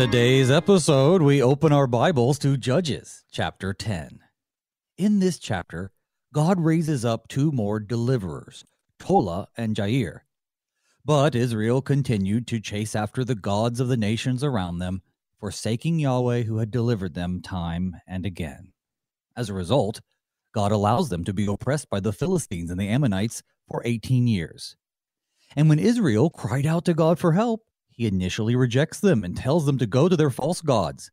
Today's episode, we open our Bibles to Judges chapter 10. In this chapter, God raises up two more deliverers, Tola and Jair. But Israel continued to chase after the gods of the nations around them, forsaking Yahweh who had delivered them time and again. As a result, God allows them to be oppressed by the Philistines and the Ammonites for 18 years. And when Israel cried out to God for help, he initially rejects them and tells them to go to their false gods.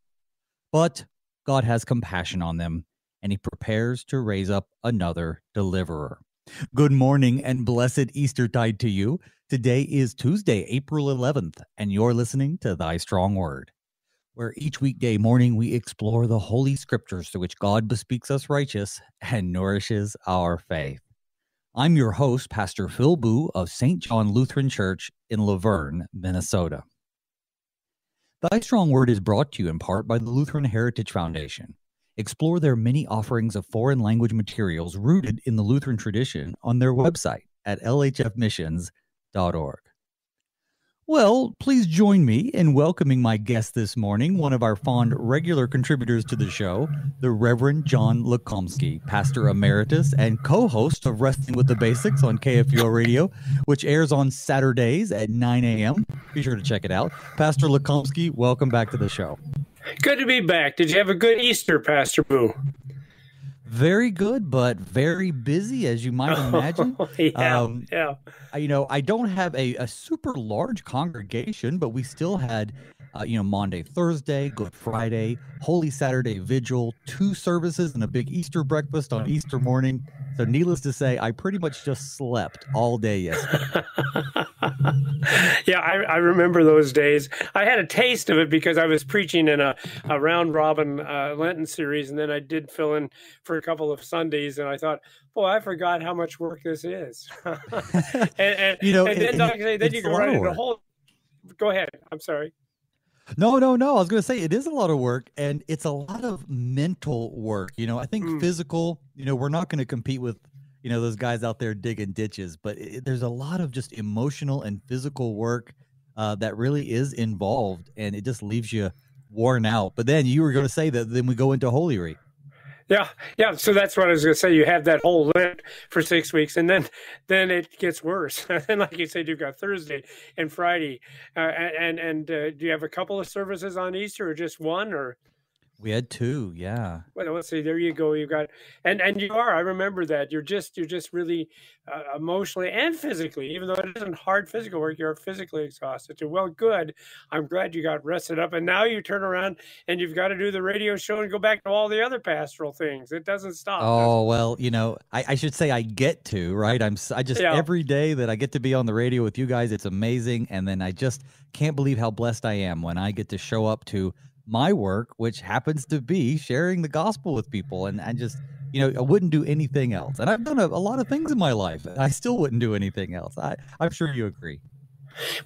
But God has compassion on them, and he prepares to raise up another deliverer. Good morning and blessed Eastertide to you. Today is Tuesday, April 11th, and you're listening to Thy Strong Word, where each weekday morning we explore the holy scriptures through which God bespeaks us righteous and nourishes our faith. I'm your host, Pastor Phil Booe of St. John Lutheran Church in Luverne, Minnesota. Thy Strong Word is brought to you in part by the Lutheran Heritage Foundation. Explore their many offerings of foreign language materials rooted in the Lutheran tradition on their website at lhfmissions.org. Well, please join me in welcoming my guest this morning, one of our fond regular contributors to the show, the Reverend John Lukomski, pastor emeritus and co-host of Wrestling with the Basics on KFUO Radio, which airs on Saturdays at 9 a.m. Be sure to check it out. Pastor Lukomski, welcome back to the show. Good to be back. Did you have a good Easter, Pastor Booe? Very good, but very busy, as you might imagine. yeah, um, yeah. You know, I don't have a, a super large congregation, but we still had, uh, you know, Monday, Thursday, Good Friday, Holy Saturday Vigil, two services, and a big Easter breakfast on Easter morning. So, needless to say, I pretty much just slept all day yesterday. yeah, I, I, remember those days. I had a taste of it because I was preaching in a, a round robin uh, Lenten series, and then I did fill in for a couple of Sundays, and I thought, boy, I forgot how much work this is. and, and, you know, and then, it, then you go right into the whole. Go ahead. I'm sorry. No, no, no. I was going to say it is a lot of work and it's a lot of mental work. You know, I think mm. physical, you know, we're not going to compete with you know those guys out there digging ditches but it, there's a lot of just emotional and physical work uh, that really is involved and it just leaves you worn out but then you were going to say that then we go into holy week yeah, yeah. So that's what I was going to say. You have that whole Lent for six weeks, and then then it gets worse. and like you said, you've got Thursday and Friday, uh, and and uh, do you have a couple of services on Easter, or just one, or? We had two, yeah. Well, let's see. There you go. You got, and and you are. I remember that. You're just you're just really uh, emotionally and physically, even though it isn't hard physical work. You're physically exhausted. So, well, good. I'm glad you got rested up, and now you turn around and you've got to do the radio show and go back to all the other pastoral things. It doesn't stop. Oh well, you know, I, I should say I get to right. I'm I just yeah. every day that I get to be on the radio with you guys, it's amazing, and then I just can't believe how blessed I am when I get to show up to my work, which happens to be sharing the gospel with people. And I just, you know, I wouldn't do anything else. And I've done a, a lot of things in my life. I still wouldn't do anything else. I, I'm sure you agree.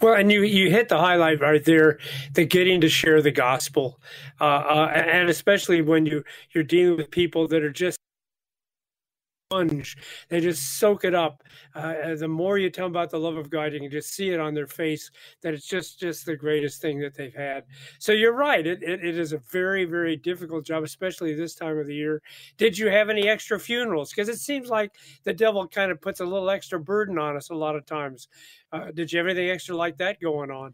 Well, and you you hit the highlight right there, the getting to share the gospel, uh, uh, and especially when you you're dealing with people that are just sponge. They just soak it up. Uh, the more you tell them about the love of God, you can just see it on their face that it's just just the greatest thing that they've had. So you're right. It, it, it is a very very difficult job, especially this time of the year. Did you have any extra funerals? Because it seems like the devil kind of puts a little extra burden on us a lot of times. Uh, did you have anything extra like that going on?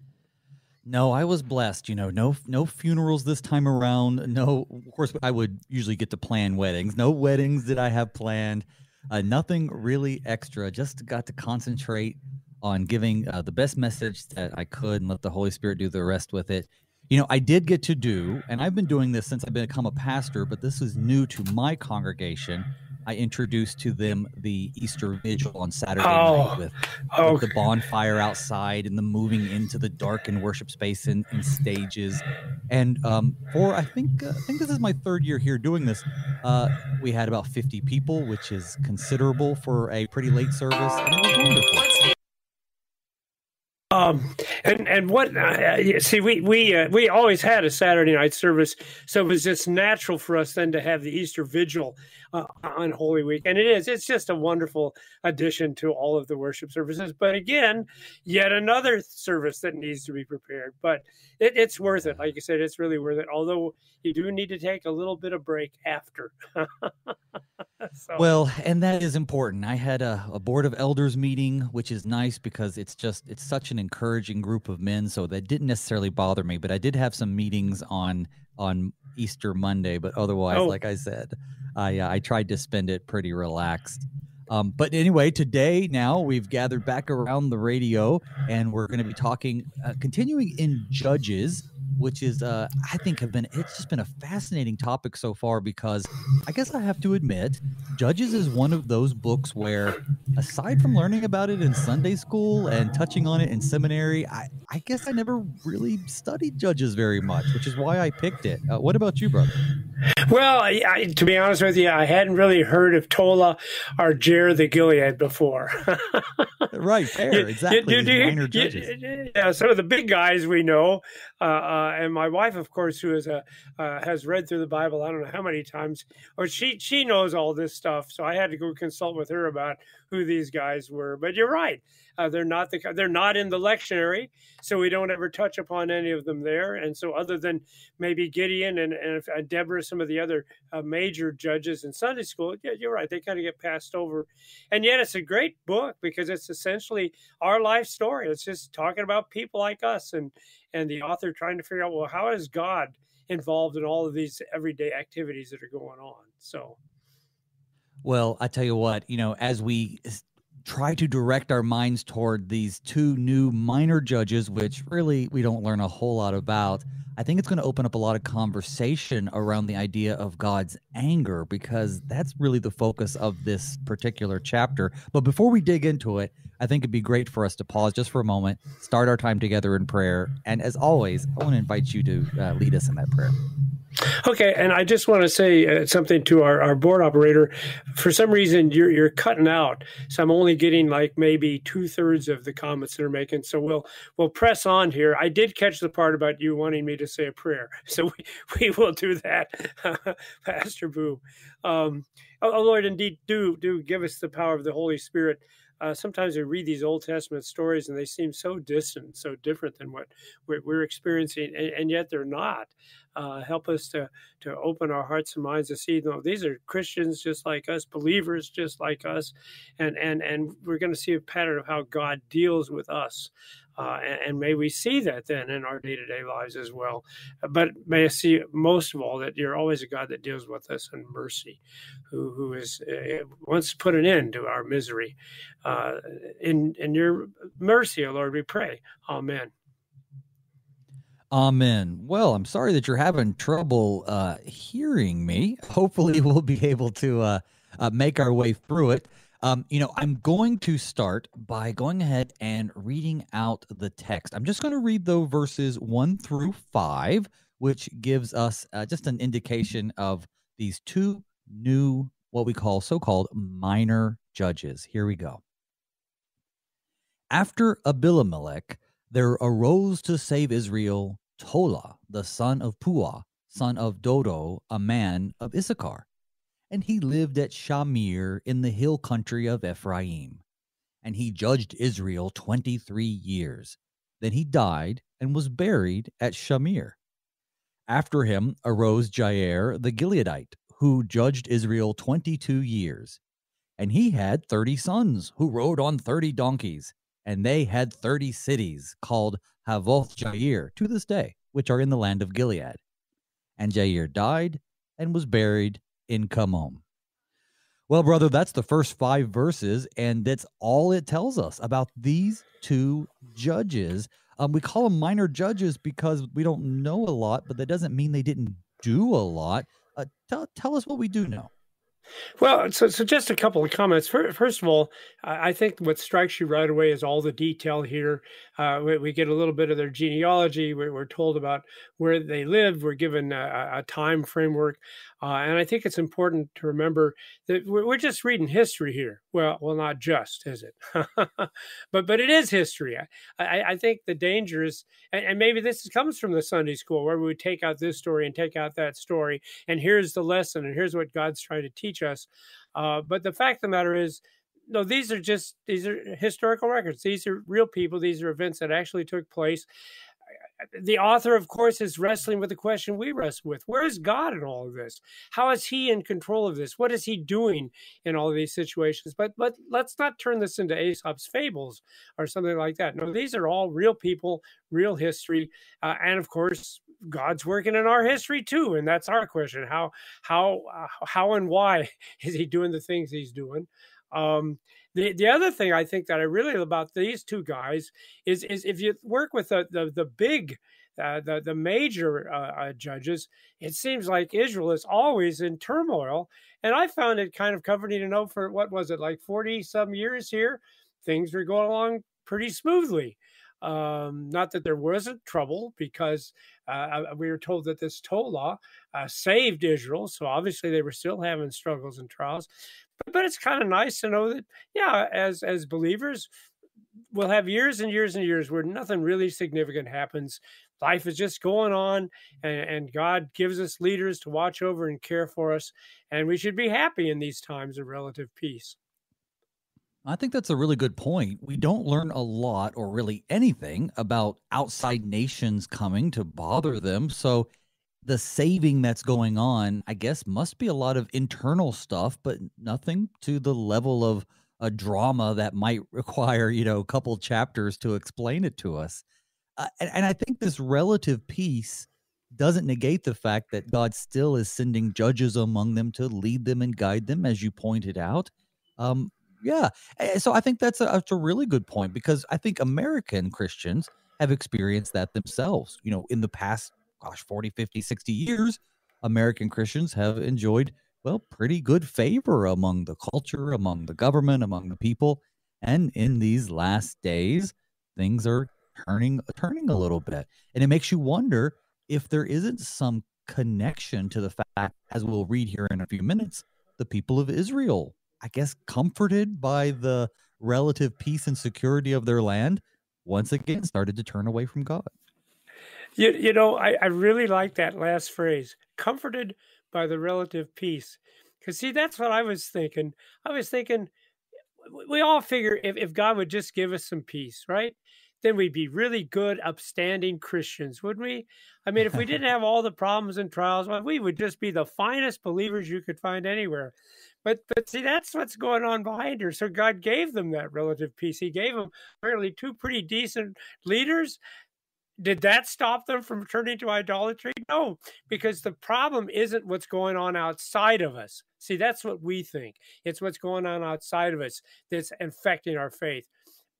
No, I was blessed. You know, no no funerals this time around. No, of course, I would usually get to plan weddings. No weddings did I have planned. Uh, nothing really extra. Just got to concentrate on giving uh, the best message that I could and let the Holy Spirit do the rest with it. You know, I did get to do, and I've been doing this since I've become a pastor, but this is new to my congregation. I introduced to them the Easter Vigil on Saturday oh, night with, oh. with, the bonfire outside and the moving into the darkened worship space and, and stages. And um, for I think uh, I think this is my third year here doing this. Uh, we had about 50 people, which is considerable for a pretty late service, and it was wonderful. Um, and and what uh, see we we uh, we always had a Saturday night service, so it was just natural for us then to have the Easter Vigil uh, on Holy Week, and it is it's just a wonderful addition to all of the worship services. But again, yet another service that needs to be prepared, but it, it's worth it. Like I said, it's really worth it. Although you do need to take a little bit of break after. so. Well, and that is important. I had a, a board of elders meeting, which is nice because it's just it's such an encouraging group of men. So that didn't necessarily bother me, but I did have some meetings on on Easter Monday. But otherwise, oh. like I said, I uh, I tried to spend it pretty relaxed. Um, but anyway, today now we've gathered back around the radio, and we're going to be talking, uh, continuing in Judges which is uh, I think have been it's just been a fascinating topic so far because I guess I have to admit, Judges is one of those books where, aside from learning about it in Sunday school and touching on it in seminary, I, I guess I never really studied Judges very much, which is why I picked it. Uh, what about you, brother? Well, I, to be honest with you, I hadn't really heard of Tola or Jair the Gilead before. right, fair, exactly. You, you, minor judges. yeah, some of the big guys we know. Uh, uh and my wife, of course, who is a uh, has read through the Bible, I don't know how many times, or she she knows all this stuff. So I had to go consult with her about who these guys were. But you're right; uh, they're not the they're not in the lectionary, so we don't ever touch upon any of them there. And so, other than maybe Gideon and, and Deborah, some of the other uh, major judges in Sunday school, yeah, you're right; they kind of get passed over. And yet, it's a great book because it's essentially our life story. It's just talking about people like us and and the author trying to figure out well how is god involved in all of these everyday activities that are going on? So well i tell you what you know as we try to direct our minds toward these two new minor judges which really we don't learn a whole lot about i think it's going to open up a lot of conversation around the idea of god's anger because that's really the focus of this particular chapter but before we dig into it I think it'd be great for us to pause just for a moment, start our time together in prayer. And as always, I want to invite you to uh, lead us in that prayer. Okay, and I just want to say uh, something to our, our board operator. For some reason, you're you're cutting out, so I'm only getting like maybe two thirds of the comments that are making. So we'll we'll press on here. I did catch the part about you wanting me to say a prayer, so we, we will do that, Pastor Booe. Um, oh, oh Lord, indeed, do do give us the power of the Holy Spirit uh, sometimes we read these Old Testament stories and they seem so distant, so different than what we're, we're experiencing, and, and, yet they're not. Uh, help us to to open our hearts and minds to see, no, these are Christians just like us, believers just like us, and and and we're going to see a pattern of how God deals with us. Uh, and, and, may we see that then in our day to day lives as well. But may I see most of all that you're always a God that deals with us in mercy, who who is uh, wants to put an end to our misery. Uh, in in your mercy, O Lord, we pray. Amen. Amen. Well, I'm sorry that you're having trouble uh, hearing me. Hopefully, we'll be able to uh, uh, make our way through it. Um, you know, I'm going to start by going ahead and reading out the text. I'm just going to read though verses one through five, which gives us uh, just an indication of these two new, what we call so called minor judges. Here we go. After Abimelech, there arose to save Israel Tola, the son of Puah, son of Dodo, a man of Issachar and he lived at Shamir in the hill country of Ephraim. And he judged Israel twenty three years. Then he died and was buried at Shamir. After him arose Jair the Gileadite, who judged Israel twenty two years. And he had thirty sons, who rode on thirty donkeys, and they had thirty cities, called Havoth Jair, to this day, which are in the land of Gilead. And Jair died and was buried in Kamon. Well, brother, that's the first five verses, and that's all it tells us about these two judges. Um, we call them minor judges because we don't know a lot, but that doesn't mean they didn't do a lot. Uh, tell, tell us what we do know. Well, so, so just a couple of comments. First of all, I think what strikes you right away is all the detail here. Uh, we, we, get a little bit of their genealogy. We're, we're, told about where they lived. We're given a, a time framework. Uh, and I think it's important to remember that we're just reading history here. Well, well, not just, is it? but but it is history. I, I think the danger is, and, and, maybe this comes from the Sunday school where we take out this story and take out that story, and here's the lesson, and here's what God's trying to teach us. Uh, but the fact of the matter is, no, these are just these are historical records. These are real people. These are events that actually took place the author, of course, is wrestling with the question we wrestle with. Where is God in all of this? How is he in control of this? What is he doing in all of these situations? But but let's not turn this into Aesop's fables or something like that. No, these are all real people, real history, uh, and of course, God's working in our history too. And that's our question: how how uh, how and why is he doing the things he's doing? Um, the the other thing I think that I really love about these two guys is is if you work with the the, the big uh, the the major uh, uh, judges, it seems like Israel is always in turmoil, and I found it kind of comforting to know for what was it like forty some years here, things were going along pretty smoothly. Um, not that there wasn't trouble, because uh, uh we were told that this Tola uh, saved Israel, so obviously they were still having struggles and trials. But, but it's kind of nice to know that, yeah, as as believers, we'll have years and years and years where nothing really significant happens. Life is just going on, and, and God gives us leaders to watch over and care for us, and we should be happy in these times of relative peace. I think that's a really good point. We don't learn a lot or really anything about outside nations coming to bother them. So the saving that's going on, I guess, must be a lot of internal stuff, but nothing to the level of a drama that might require, you know, a couple chapters to explain it to us. Uh, and, and I think this relative peace doesn't negate the fact that God still is sending judges among them to lead them and guide them, as you pointed out. Um, yeah. So I think that's a, that's a really good point because I think American Christians have experienced that themselves. You know, in the past, gosh, 40, 50, 60 years, American Christians have enjoyed, well, pretty good favor among the culture, among the government, among the people. And in these last days, things are turning turning a little bit. And it makes you wonder if there isn't some connection to the fact, as we'll read here in a few minutes, the people of Israel I guess, comforted by the relative peace and security of their land, once again started to turn away from God. You, you know, I, I really like that last phrase comforted by the relative peace. Because, see, that's what I was thinking. I was thinking, we all figure if, if God would just give us some peace, right? then we'd be really good, upstanding Christians, wouldn't we? I mean, if we didn't have all the problems and trials, well, we would just be the finest believers you could find anywhere. But but see, that's what's going on behind her. So God gave them that relative peace. He gave them apparently two pretty decent leaders. Did that stop them from turning to idolatry? No, because the problem isn't what's going on outside of us. See, that's what we think. It's what's going on outside of us that's infecting our faith.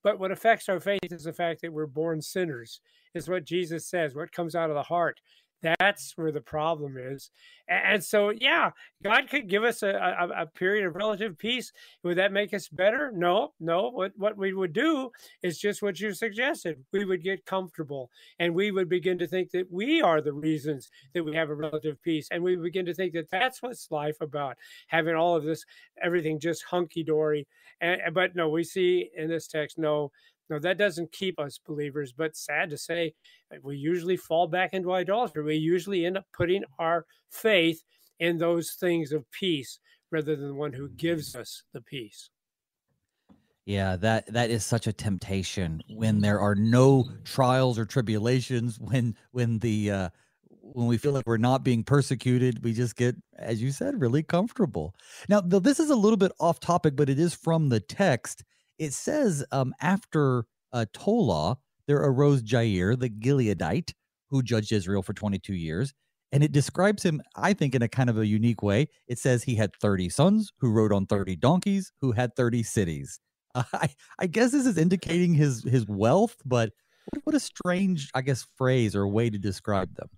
But what affects our faith is the fact that we're born sinners, is what Jesus says, what comes out of the heart. That's where the problem is. And so, yeah, God could give us a, a, a, period of relative peace. Would that make us better? No, no. What, what we would do is just what you suggested. We would get comfortable and we would begin to think that we are the reasons that we have a relative peace. And we begin to think that that's what's life about, having all of this, everything just hunky dory. And, But no, we see in this text, no, now, that doesn't keep us believers, but sad to say, we usually fall back into idolatry. We usually end up putting our faith in those things of peace rather than the one who gives us the peace. Yeah, that that is such a temptation when there are no trials or tribulations, when when the uh when we feel like we're not being persecuted, we just get, as you said, really comfortable. Now, though this is a little bit off topic, but it is from the text it says um, after uh, Tola, there arose Jair, the Gileadite, who judged Israel for 22 years. And it describes him, I think, in a kind of a unique way. It says he had 30 sons who rode on 30 donkeys, who had 30 cities. Uh, I, I guess this is indicating his his wealth, but what, what a strange, I guess, phrase or way to describe them.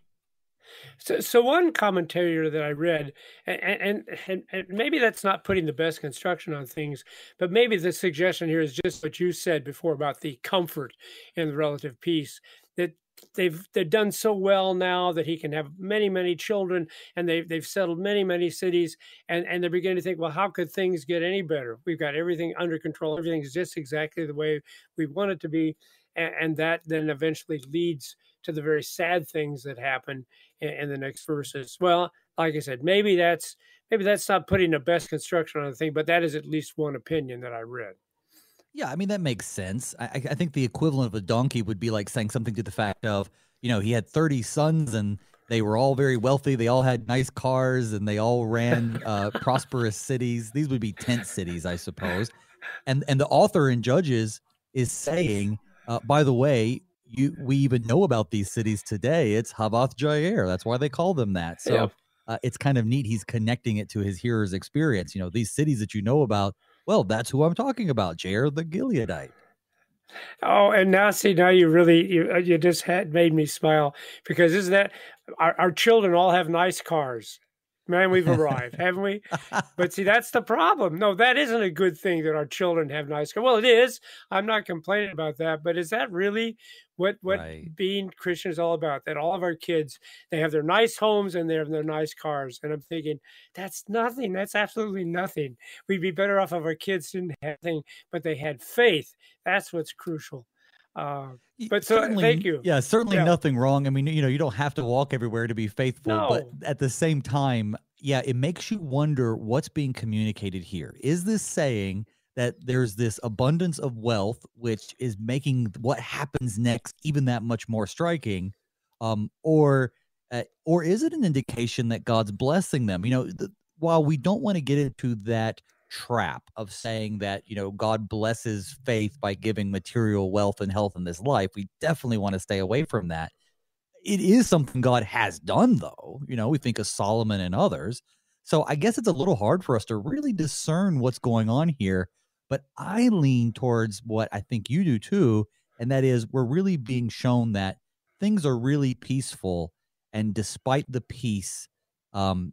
So, so one commentator that I read, and, and, and maybe that's not putting the best construction on things, but maybe the suggestion here is just what you said before about the comfort and the relative peace. That they've they've done so well now that he can have many many children and they've they've settled many many cities and and they're beginning to think well how could things get any better we've got everything under control everything's just exactly the way we want it to be and, and that then eventually leads to the very sad things that happen in, in the next verses well like i said maybe that's maybe that's not putting the best construction on the thing but that is at least one opinion that i read yeah, I mean that makes sense. I, I think the equivalent of a donkey would be like saying something to the fact of, you know, he had thirty sons and they were all very wealthy. They all had nice cars and they all ran uh, prosperous cities. These would be tent cities, I suppose. And and the author in Judges is saying, uh, by the way, you we even know about these cities today. It's Havoth Jair. That's why they call them that. So. Yeah. Uh, it's kind of neat. He's connecting it to his hearer's experience. You know, these cities that you know about, well, that's who I'm talking about, Jair the Gileadite. Oh, and now see, now you really you uh, you just had made me smile because isn't that our, our children all have nice cars, Man, we've arrived, haven't we? But see, that's the problem. No, that isn't a good thing that our children have nice cars. Well, it is. I'm not complaining about that, but is that really what what right. being Christian is all about? That all of our kids they have their nice homes and they have their nice cars. And I'm thinking that's nothing. That's absolutely nothing. We'd be better off if our kids didn't have anything, but they had faith. That's what's crucial. Uh, but so certainly, thank you. Yeah, certainly yeah. nothing wrong. I mean, you know, you don't have to walk everywhere to be faithful, no. but at the same time, yeah, it makes you wonder what's being communicated here. Is this saying that there's this abundance of wealth, which is making what happens next even that much more striking, um, or uh, or is it an indication that God's blessing them? You know, the, while we don't want to get into that trap of saying that you know god blesses faith by giving material wealth and health in this life we definitely want to stay away from that it is something god has done though you know we think of solomon and others so i guess it's a little hard for us to really discern what's going on here but i lean towards what i think you do too and that is we're really being shown that things are really peaceful and despite the peace um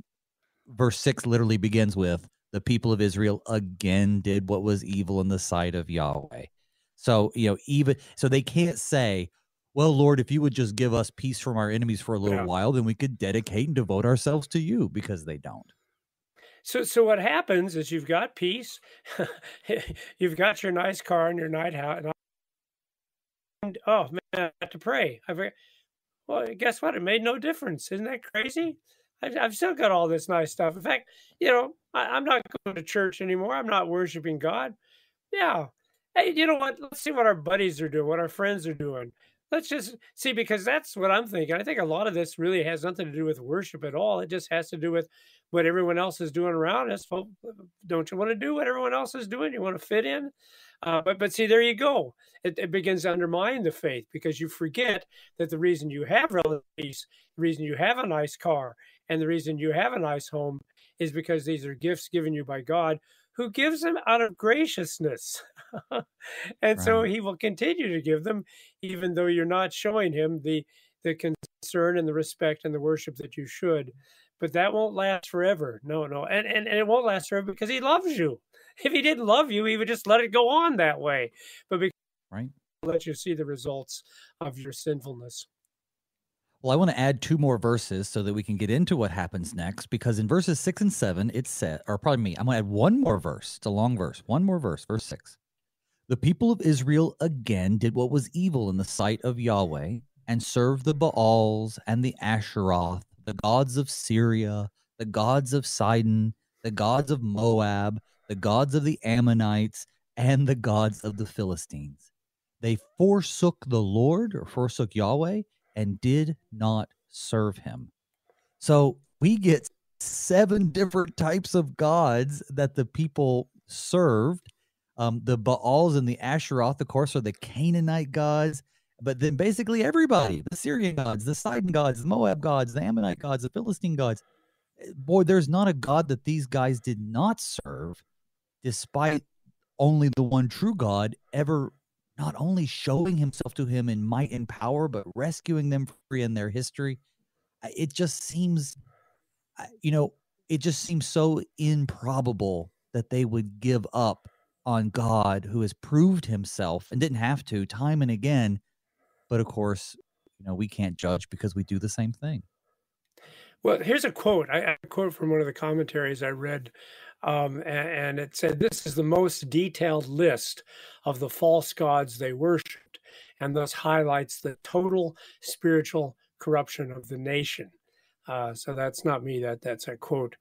verse 6 literally begins with the people of Israel again did what was evil in the sight of Yahweh. So, you know, even so they can't say, well, Lord, if you would just give us peace from our enemies for a little yeah. while, then we could dedicate and devote ourselves to you because they don't. So, so what happens is you've got peace, you've got your nice car and your night house, and oh man, I have to pray. I well, guess what? It made no difference. Isn't that crazy? I've still got all this nice stuff. In fact, you know, I, am not going to church anymore. I'm not worshiping God. Yeah. Hey, you know what? Let's see what our buddies are doing, what our friends are doing. Let's just see, because that's what I'm thinking. I think a lot of this really has nothing to do with worship at all. It just has to do with what everyone else is doing around us. Well, don't you want to do what everyone else is doing? You want to fit in? Uh, but but see, there you go. It, it, begins to undermine the faith because you forget that the reason you have relative the reason you have a nice car, and the reason you have a nice home is because these are gifts given you by God, who gives them out of graciousness. and right. so he will continue to give them, even though you're not showing him the, the concern and the respect and the worship that you should. But that won't last forever. No, no. And, and, and it won't last forever because he loves you. If he didn't love you, he would just let it go on that way. But because right. let you see the results of your sinfulness. Well, I want to add two more verses so that we can get into what happens next. Because in verses six and seven, it said, or probably me, I'm going to add one more verse. It's a long verse. One more verse, verse six. The people of Israel again did what was evil in the sight of Yahweh and served the Baals and the Asheroth, the gods of Syria, the gods of Sidon, the gods of Moab, the gods of the Ammonites, and the gods of the Philistines. They forsook the Lord or forsook Yahweh and did not serve him. So we get seven different types of gods that the people served. Um, the Baals and the Asheroth, of course, are the Canaanite gods. But then basically everybody, the Syrian gods, the Sidon gods, the Moab gods, the Ammonite gods, the Philistine gods. Boy, there's not a god that these guys did not serve, despite only the one true God ever not only showing himself to him in might and power, but rescuing them free in their history. It just seems, you know, it just seems so improbable that they would give up on God who has proved himself and didn't have to time and again. But of course, you know, we can't judge because we do the same thing. Well, here's a quote. I quote from one of the commentaries I read, um, and, and it said, "This is the most detailed list of the false gods they worshipped, and thus highlights the total spiritual corruption of the nation." Uh, so that's not me. That that's a quote.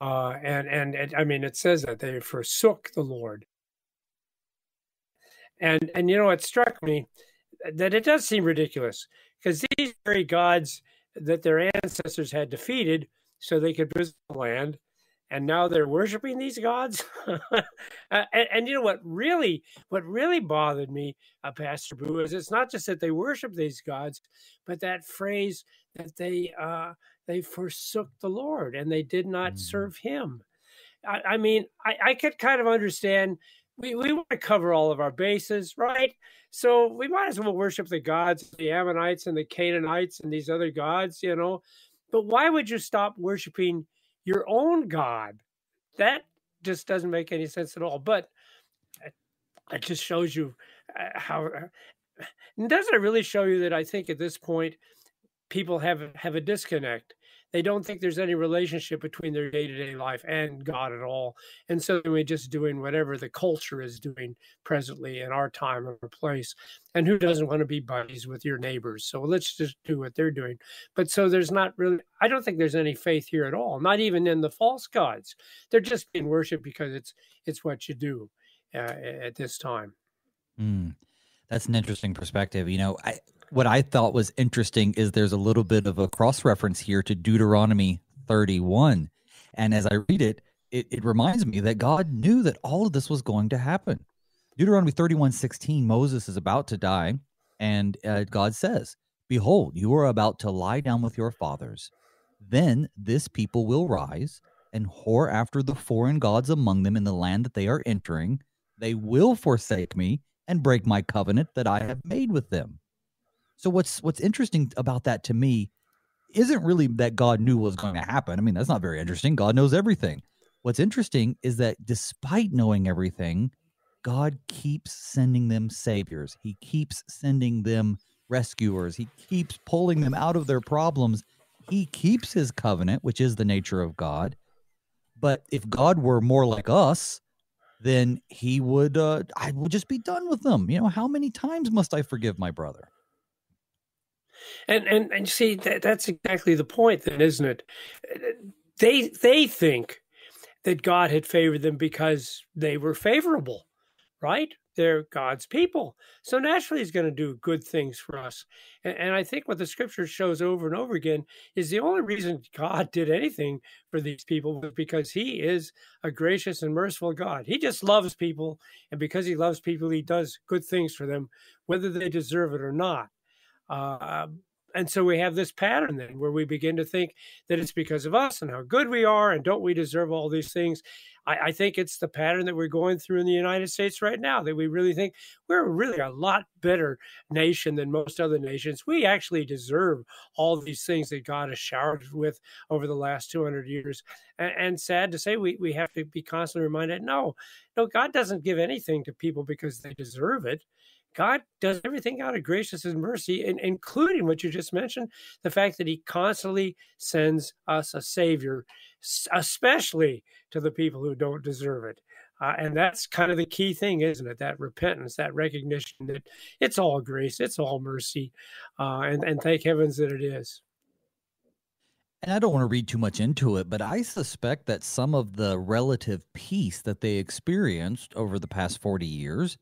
Uh, and, and I mean, it says that they forsook the Lord. And and you know, it struck me that it does seem ridiculous because these very gods that their ancestors had defeated so they could visit the land and now they're worshiping these gods and, and, you know what really what really bothered me uh, pastor booe is it's not just that they worship these gods but that phrase that they uh, they forsook the lord and they did not mm-hmm. serve him I, I mean I, I could kind of understand we, we want to cover all of our bases, right? So we might as well worship the gods, the Ammonites and the Canaanites and these other gods, you know. But why would you stop worshiping your own God? That just doesn't make any sense at all. But it just shows you uh, how. Uh, doesn't it really show you that I think at this point people have have a disconnect they don't think there's any relationship between their day-to-day life and god at all. And so we're just doing whatever the culture is doing presently in our time or place. And who doesn't want to be buddies with your neighbors? So let's just do what they're doing. But so there's not really i don't think there's any faith here at all not even in the false gods. They're just being worshiped because it's it's what you do uh, at this time. Mm, that's an interesting perspective. You know i what I thought was interesting is there's a little bit of a cross reference here to Deuteronomy 31. And as I read it, it, it reminds me that God knew that all of this was going to happen. Deuteronomy 31 16, Moses is about to die, and uh, God says, Behold, you are about to lie down with your fathers. Then this people will rise and whore after the foreign gods among them in the land that they are entering. They will forsake me and break my covenant that I have made with them. So what's what's interesting about that to me isn't really that God knew what was going to happen. I mean, that's not very interesting. God knows everything. What's interesting is that despite knowing everything, God keeps sending them saviors. He keeps sending them rescuers. He keeps pulling them out of their problems. He keeps his covenant, which is the nature of God. But if God were more like us, then he would uh I would just be done with them. You know, how many times must I forgive my brother? And and and see that that's exactly the point, then, isn't it? They they think that God had favored them because they were favorable, right? They're God's people, so naturally He's going to do good things for us. And, and I think what the Scripture shows over and over again is the only reason God did anything for these people was because He is a gracious and merciful God. He just loves people, and because He loves people, He does good things for them, whether they deserve it or not. Uh, and so we have this pattern then where we begin to think that it's because of us and how good we are and don't we deserve all these things. I, I, think it's the pattern that we're going through in the United States right now that we really think we're really a lot better nation than most other nations. We actually deserve all these things that God has showered with over the last 200 years. And, and sad to say, we, we have to be constantly reminded no, no, God doesn't give anything to people because they deserve it. God does everything out of gracious and mercy, and including what you just mentioned, the fact that He constantly sends us a Savior, especially to the people who don't deserve it. Uh, and that's kind of the key thing, isn't it? That repentance, that recognition that it's all grace, it's all mercy, uh, and and thank heavens that it is. And I don't want to read too much into it, but I suspect that some of the relative peace that they experienced over the past 40 years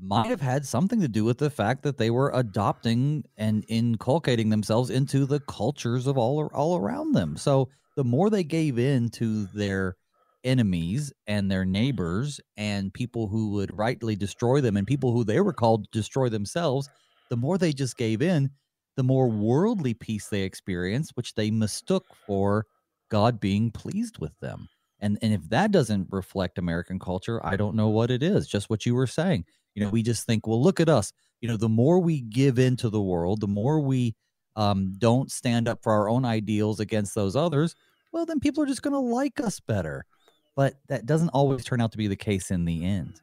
might have had something to do with the fact that they were adopting and inculcating themselves into the cultures of all all around them. So the more they gave in to their enemies and their neighbors and people who would rightly destroy them and people who they were called to destroy themselves, the more they just gave in, the more worldly peace they experienced, which they mistook for God being pleased with them. And and if that doesn't reflect American culture, I don't know what it is. Just what you were saying. You know, we just think, well, look at us. You know, the more we give into the world, the more we um, don't stand up for our own ideals against those others, well, then people are just going to like us better. But that doesn't always turn out to be the case in the end.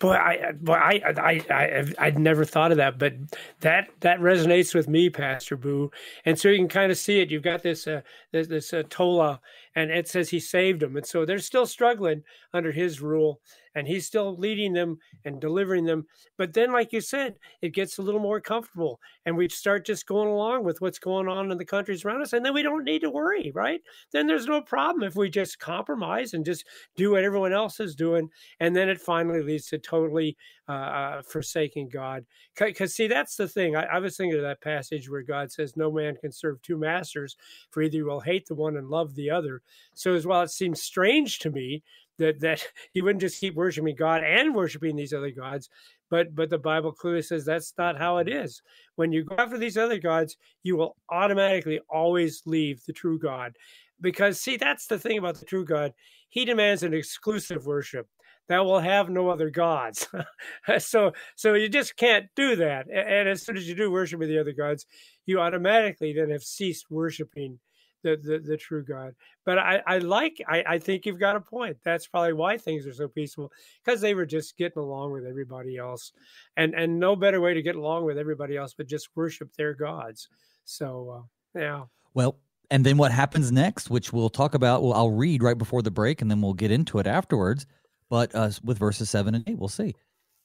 Boy, I, boy, I, I, I, I'd never thought of that, but that that resonates with me, Pastor Booe. And so you can kind of see it. You've got this, uh, this, this uh, Tola, and it says he saved them, and so they're still struggling under his rule and he's still leading them and delivering them. But then, like you said, it gets a little more comfortable, and we start just going along with what's going on in the countries around us, and then we don't need to worry, right? Then there's no problem if we just compromise and just do what everyone else is doing, and then it finally leads to totally uh, uh forsaking God. Because see, that's the thing. I, I was thinking of that passage where God says, "No man can serve two masters, for either you will hate the one and love the other." So, as well, it seems strange to me that that he wouldn't just keep worshiping God and worshiping these other gods. But but the Bible clearly says that's not how it is. When you go after these other gods, you will automatically always leave the true God. Because see, that's the thing about the true God. He demands an exclusive worship that will have no other gods. so so you just can't do that. And as soon as you do worship with the other gods, you automatically then have ceased worshiping the, the, the true God. But I, I like, I, I think you've got a point. That's probably why things are so peaceful because they were just getting along with everybody else. And, and no better way to get along with everybody else but just worship their gods. So, uh, yeah. Well, and then what happens next, which we'll talk about, well, I'll read right before the break and then we'll get into it afterwards. But uh, with verses seven and eight, we'll see.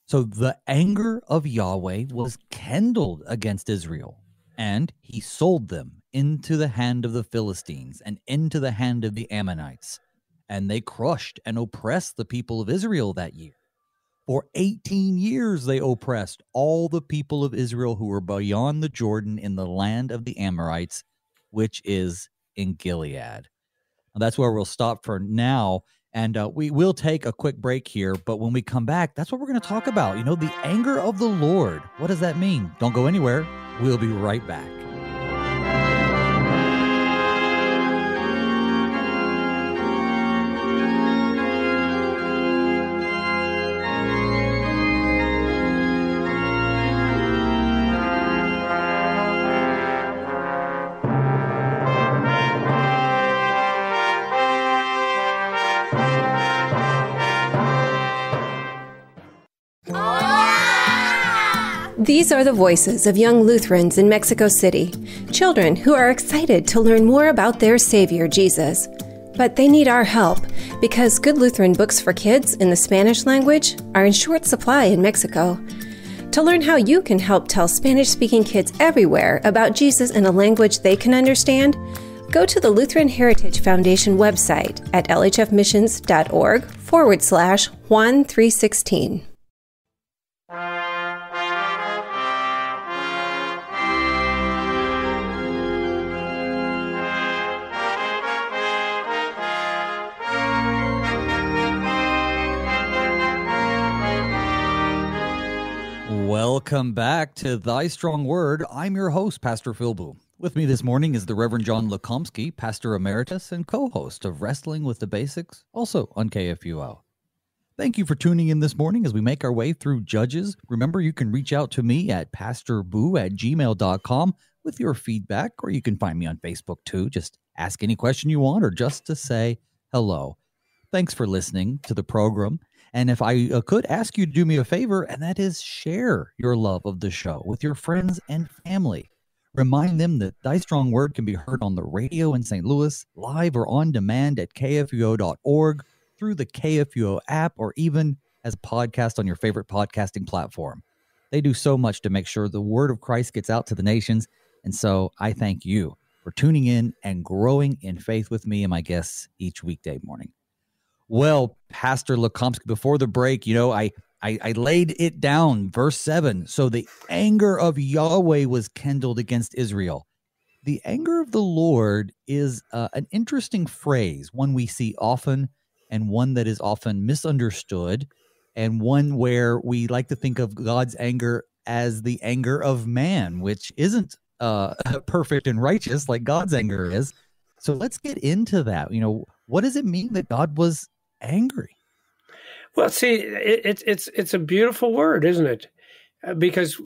So the anger of Yahweh was kindled against Israel, and he sold them into the hand of the Philistines and into the hand of the Ammonites. And they crushed and oppressed the people of Israel that year. For 18 years, they oppressed all the people of Israel who were beyond the Jordan in the land of the Amorites, which is in Gilead. That's where we'll stop for now. And uh, we will take a quick break here. But when we come back, that's what we're going to talk about. You know, the anger of the Lord. What does that mean? Don't go anywhere. We'll be right back. These are the voices of young Lutherans in Mexico City, children who are excited to learn more about their Savior, Jesus. But they need our help because good Lutheran books for kids in the Spanish language are in short supply in Mexico. To learn how you can help tell Spanish speaking kids everywhere about Jesus in a language they can understand, go to the Lutheran Heritage Foundation website at lhfmissions.org forward slash Juan 316. Welcome back to Thy Strong Word. I'm your host, Pastor Phil Booe. With me this morning is the Reverend John Lukomski, Pastor Emeritus and co host of Wrestling with the Basics, also on KFUO. Thank you for tuning in this morning as we make our way through Judges. Remember, you can reach out to me at pastorboo at gmail.com with your feedback, or you can find me on Facebook too. Just ask any question you want or just to say hello. Thanks for listening to the program. And if I uh, could ask you to do me a favor, and that is share your love of the show with your friends and family. Remind them that Thy Strong Word can be heard on the radio in St. Louis, live or on demand at kfuo.org, through the KFUO app, or even as a podcast on your favorite podcasting platform. They do so much to make sure the word of Christ gets out to the nations. And so I thank you for tuning in and growing in faith with me and my guests each weekday morning. Well, Pastor Lukomski, before the break, you know, I, I, I laid it down, verse seven. So the anger of Yahweh was kindled against Israel. The anger of the Lord is uh, an interesting phrase, one we see often, and one that is often misunderstood, and one where we like to think of God's anger as the anger of man, which isn't uh, perfect and righteous like God's anger is. So let's get into that. You know, what does it mean that God was angry? Well, see, it's it's it's a beautiful word, isn't it? Uh, because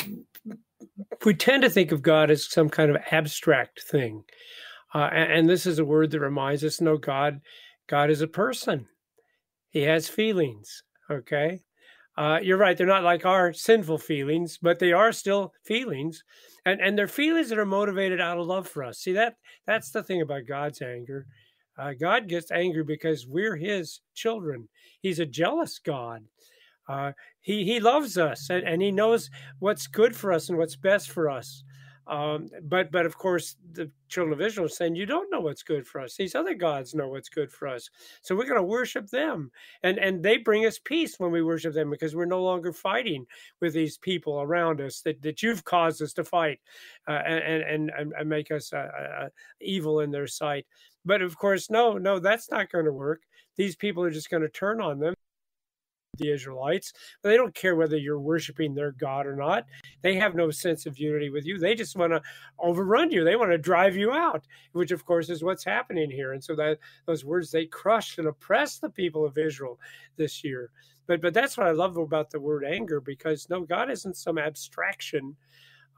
we tend to think of God as some kind of abstract thing, uh, and, and, this is a word that reminds us: no, God, God is a person. He has feelings. Okay, Uh, you're right; they're not like our sinful feelings, but they are still feelings, and and they're feelings that are motivated out of love for us. See that that's the thing about God's anger. Uh, God gets angry because we're His children. He's a jealous God. Uh, he He loves us, and, and He knows what's good for us and what's best for us. Um, but but of course, the children of Israel are saying, "You don't know what's good for us. These other gods know what's good for us, so we're going to worship them." And and they bring us peace when we worship them because we're no longer fighting with these people around us that, that you've caused us to fight uh, and, and and make us uh, uh, evil in their sight. But of course, no, no, that's not going to work. These people are just going to turn on them the Israelites. They don't care whether you're worshiping their God or not. They have no sense of unity with you. They just want to overrun you. They want to drive you out, which of course is what's happening here. And so that those words they crushed and oppressed the people of Israel this year. But but that's what I love about the word anger because no, God isn't some abstraction.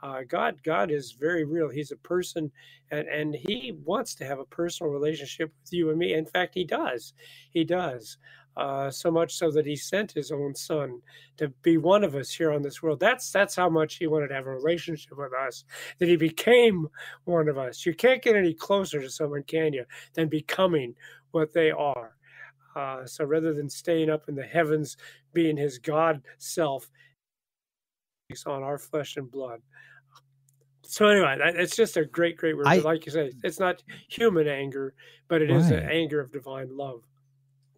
Uh, God, God is very real. He's a person, and and He wants to have a personal relationship with you and me. In fact, He does. He does uh, so much so that he sent his own son to be one of us here on this world. That's that's how much he wanted to have a relationship with us. That he became one of us. You can't get any closer to someone, can you, than becoming what they are. Uh, so rather than staying up in the heavens, being his God self, he's on our flesh and blood. So anyway, it's just a great, great word. I, like you say, it's not human anger, but it right. is an anger of divine love.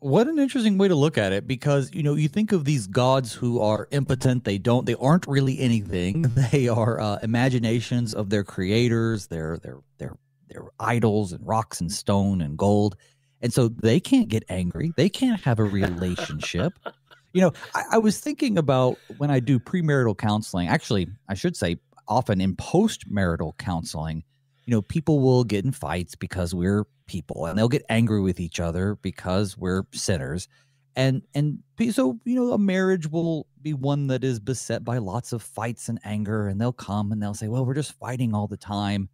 What an interesting way to look at it because you know you think of these gods who are impotent they don't they aren't really anything. They are uh, imaginations of their creators they're they're they're they're idols and rocks and stone and gold. And so they can't get angry. They can't have a relationship. You know I, I was thinking about when I do premarital counseling. Actually I should say often in postmarital counseling you know, people will get in fights because we're people and they'll get angry with each other because we're sinners. And and so, you know, a marriage will be one that is beset by lots of fights and anger and they'll come and they'll say, "Well, we're just fighting all the time."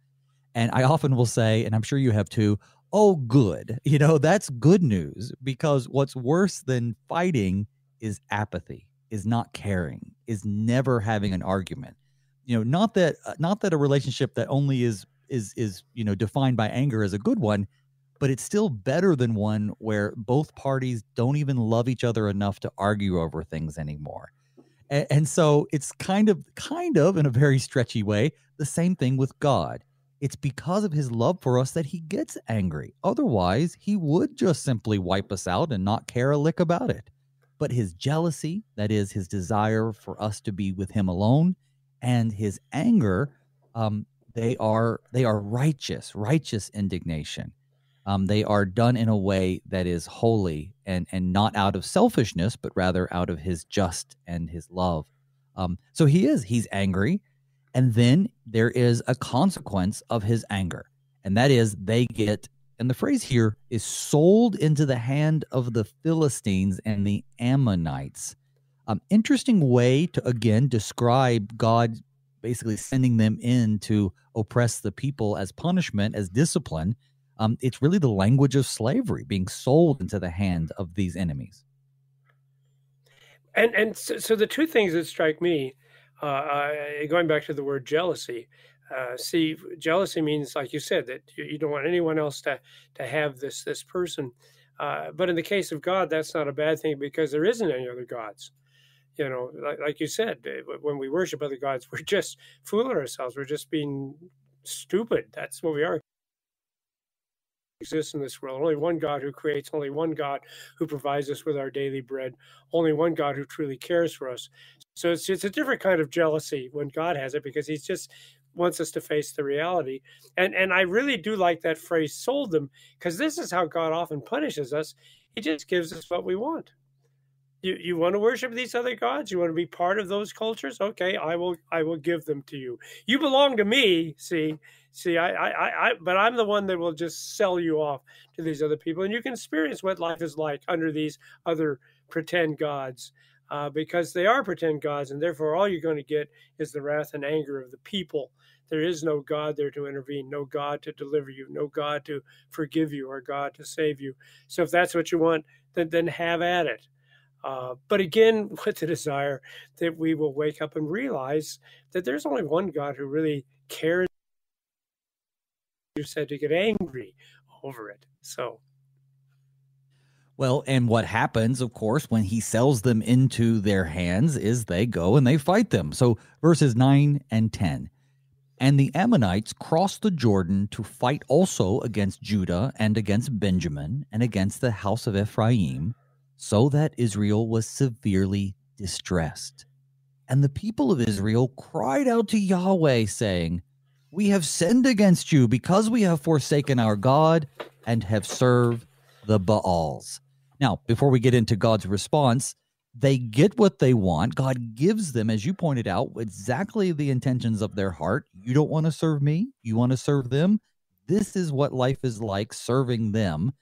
And I often will say, and I'm sure you have too, "Oh, good." You know, that's good news because what's worse than fighting is apathy, is not caring, is never having an argument you know not that uh, not that a relationship that only is is is you know defined by anger as a good one but it's still better than one where both parties don't even love each other enough to argue over things anymore. And, and so it's kind of kind of in a very stretchy way the same thing with god. It's because of his love for us that he gets angry. Otherwise he would just simply wipe us out and not care a lick about it. But his jealousy that is his desire for us to be with him alone and his anger um, they are they are righteous, righteous indignation. Um, they are done in a way that is holy and and not out of selfishness, but rather out of His just and His love. Um, so He is He's angry, and then there is a consequence of His anger, and that is they get. And the phrase here is sold into the hand of the Philistines and the Ammonites. Um, interesting way to again describe God basically sending them in to oppress the people as punishment, as discipline. Um, it's really the language of slavery being sold into the hand of these enemies. And and so, so the two things that strike me, uh, uh, going back to the word jealousy, uh, see, jealousy means, like you said, that you, you, don't want anyone else to to have this this person. Uh, but in the case of God, that's not a bad thing because there isn't any other gods you know, like, like, you said, eh, when we worship other gods, we're just fooling ourselves. We're just being stupid. That's what we are. Exists in this world. Only one God who creates, only one God who provides us with our daily bread, only one God who truly cares for us. So it's it's a different kind of jealousy when God has it because He's just wants us to face the reality. And and I really do like that phrase "sold them" because this is how God often punishes us. He just gives us what we want you, you want to worship these other gods? You want to be part of those cultures? Okay i will i will give them to you. You belong to me see see i i i but i'm the one that will just sell you off to these other people. And you can experience what life is like under these other pretend gods uh, because they are pretend gods and therefore all you're going to get is the wrath and anger of the people. There is no god there to intervene no god to deliver you no god to forgive you or god to save you. So if that's what you want then then have at it Uh, but again, with the desire that we will wake up and realize that there's only one God who really cares. You said to get angry over it. So. Well, and what happens, of course, when he sells them into their hands is they go and they fight them. So verses 9 and 10. And the Ammonites crossed the Jordan to fight also against Judah and against Benjamin and against the house of Ephraim, so that Israel was severely distressed. And the people of Israel cried out to Yahweh, saying, We have sinned against you because we have forsaken our God and have served the Baals. Now, before we get into God's response, they get what they want. God gives them, as you pointed out, exactly the intentions of their heart. You don't want to serve me, you want to serve them. This is what life is like serving them.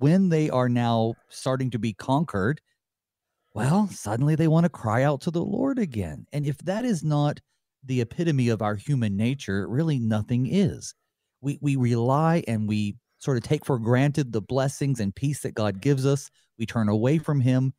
When they are now starting to be conquered, well, suddenly they want to cry out to the Lord again. And if that is not the epitome of our human nature, really nothing is. We, we rely and we sort of take for granted the blessings and peace that God gives us. We turn away from Him